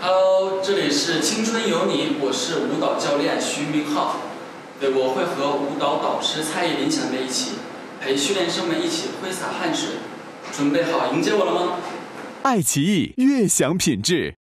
Hello，这里是青春有你，我是舞蹈教练徐明浩。对，我会和舞蹈导师蔡依林前辈一起陪训练生们一起挥洒汗水，准备好迎接我了吗？爱奇艺悦享品质。